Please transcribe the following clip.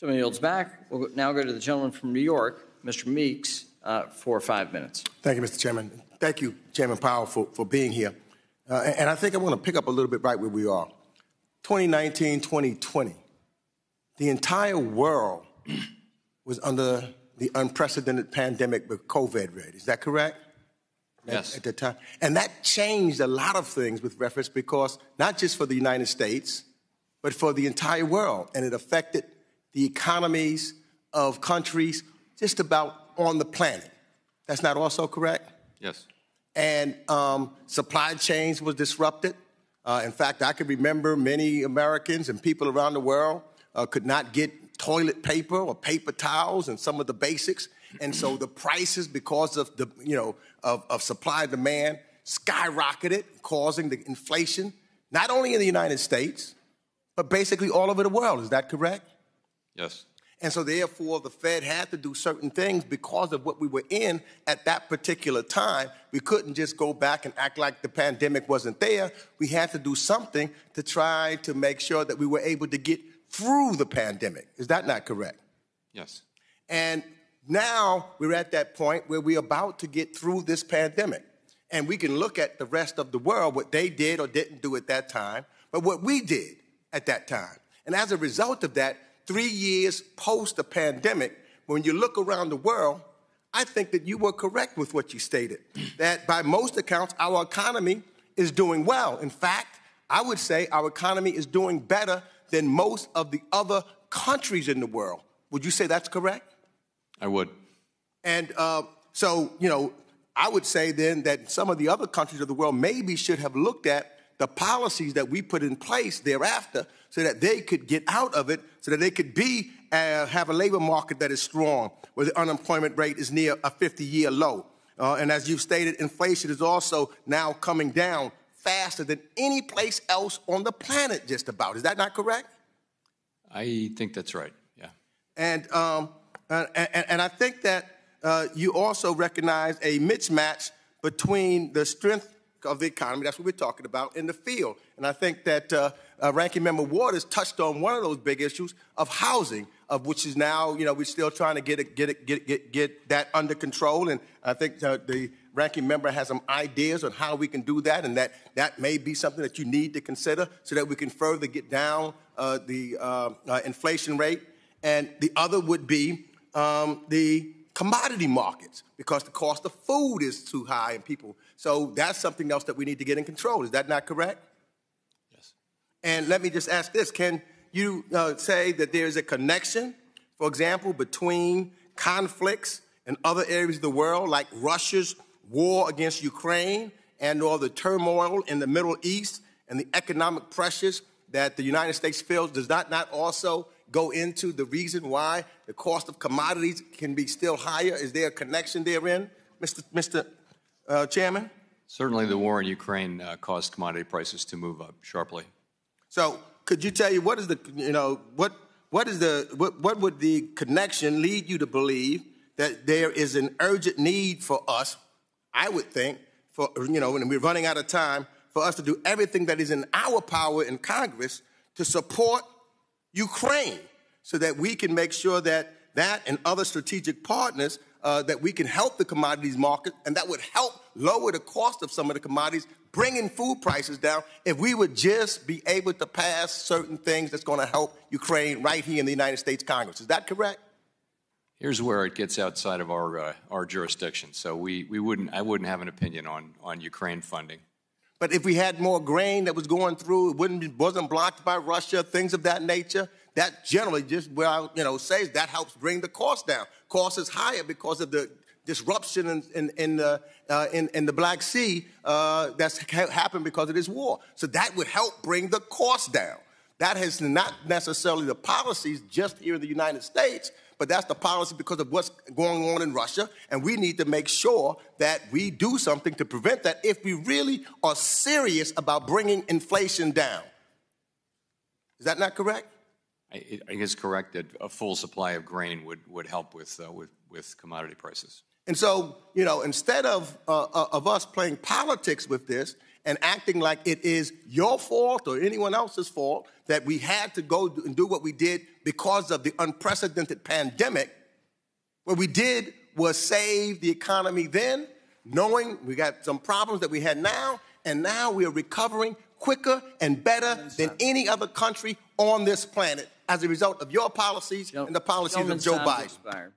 Gentleman yields back. We'll now go to the gentleman from New York, Mr. Meeks, uh, for five minutes. Thank you, Mr. Chairman. Thank you, Chairman Powell, for, for being here. Uh, and, and I think I want to pick up a little bit right where we are. 2019, 2020, the entire world was under the unprecedented pandemic with COVID rate. Is that correct? Yes. At, at the time. And that changed a lot of things with reference because not just for the United States, but for the entire world. And it affected the economies of countries just about on the planet. That's not also correct? Yes. And um, supply chains was disrupted. Uh, in fact, I can remember many Americans and people around the world uh, could not get toilet paper or paper towels and some of the basics. And so the prices, because of the you know of, of supply and demand, skyrocketed, causing the inflation not only in the United States, but basically all over the world. Is that correct? Yes. And so, therefore, the Fed had to do certain things because of what we were in at that particular time. We couldn't just go back and act like the pandemic wasn't there. We had to do something to try to make sure that we were able to get through the pandemic. Is that not correct? Yes. And now we're at that point where we're about to get through this pandemic. And we can look at the rest of the world, what they did or didn't do at that time, but what we did at that time. And as a result of that, three years post the pandemic, when you look around the world, I think that you were correct with what you stated. That by most accounts, our economy is doing well. In fact, I would say our economy is doing better than most of the other countries in the world. Would you say that's correct? I would. And uh, so, you know, I would say then that some of the other countries of the world maybe should have looked at the policies that we put in place thereafter so that they could get out of it, so that they could be uh, have a labor market that is strong, where the unemployment rate is near a 50-year low. Uh, and as you've stated, inflation is also now coming down faster than any place else on the planet, just about. Is that not correct? I think that's right. Yeah. And um, and, and, and I think that uh, you also recognize a mismatch between the strength of the economy, that's what we're talking about, in the field. And I think that uh, uh, Ranking Member Waters touched on one of those big issues of housing, of which is now, you know, we're still trying to get it, get it, get, get, get that under control. And I think uh, the Ranking Member has some ideas on how we can do that, and that that may be something that you need to consider so that we can further get down uh, the uh, uh, inflation rate. And the other would be um, the commodity markets because the cost of food is too high and people. So that's something else that we need to get in control. Is that not correct? Yes. And let me just ask this can you uh, say that there's a connection, for example, between conflicts in other areas of the world, like Russia's war against Ukraine and all the turmoil in the Middle East and the economic pressures that the United States feels, does that not also go into the reason why the cost of commodities can be still higher? Is there a connection therein, Mr. Mr. Uh, Chairman? Certainly, the war in Ukraine uh, caused commodity prices to move up sharply. So, could you tell you what is the you know what what is the what, what would the connection lead you to believe that there is an urgent need for us? I would think for you know, and we're running out of time for us to do everything that is in our power in Congress to support Ukraine so that we can make sure that that and other strategic partners uh, that we can help the commodities market and that would help lower the cost of some of the commodities, bringing food prices down if we would just be able to pass certain things that's going to help Ukraine right here in the United States Congress. Is that correct? Here's where it gets outside of our uh, our jurisdiction. So we, we wouldn't I wouldn't have an opinion on on Ukraine funding. But if we had more grain that was going through, it wouldn't be, wasn't blocked by Russia, things of that nature. That generally just well, you know, says that helps bring the cost down. Cost is higher because of the disruption in in, in the uh, in, in, the Black Sea uh, that's happened because of this war. So that would help bring the cost down. That has not necessarily the policies just here in the United States, but that's the policy because of what's going on in Russia. And we need to make sure that we do something to prevent that if we really are serious about bringing inflation down. Is that not correct? I, it is correct that a full supply of grain would, would help with, uh, with, with commodity prices. And so, you know, instead of, uh, uh of us playing politics with this and acting like it is your fault or anyone else's fault that we had to go and do what we did because of the unprecedented pandemic. What we did was save the economy then, knowing we got some problems that we had now, and now we are recovering quicker and better than any other country on this planet as a result of your policies and the policies of Joe Biden.